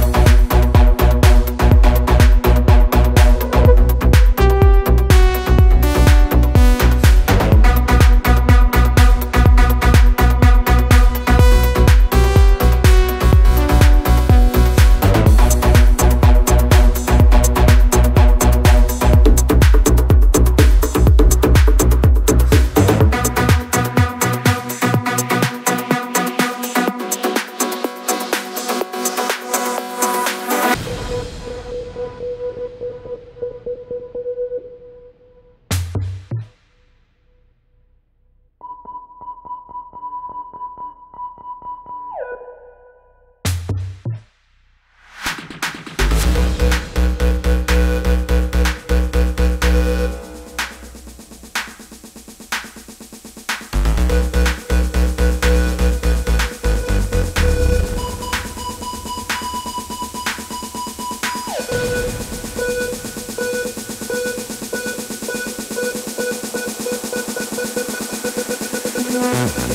you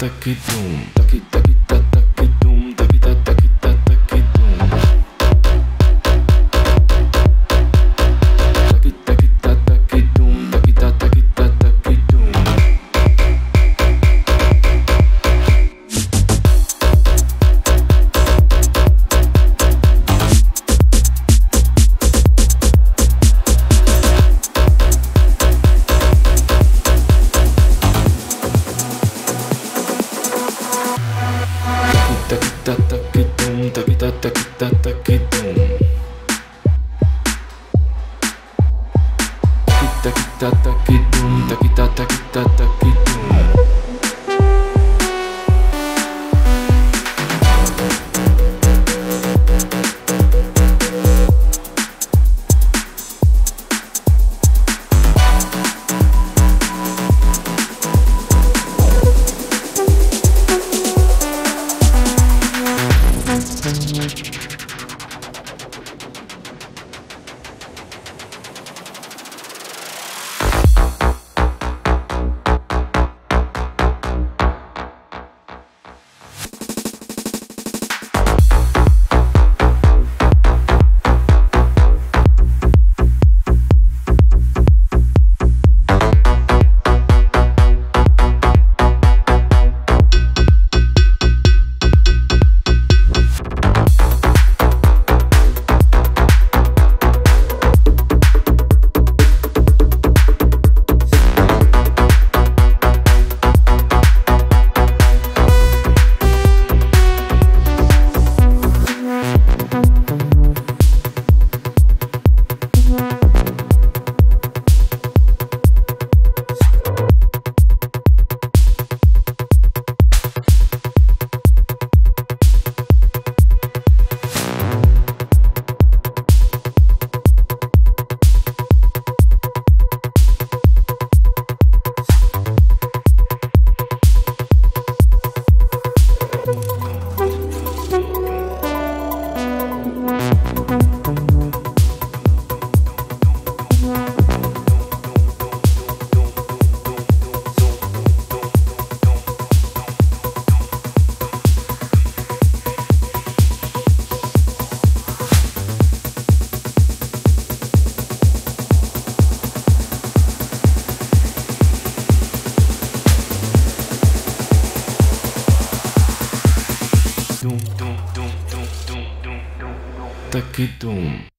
так и думал ta ta ki ta ta Ketum.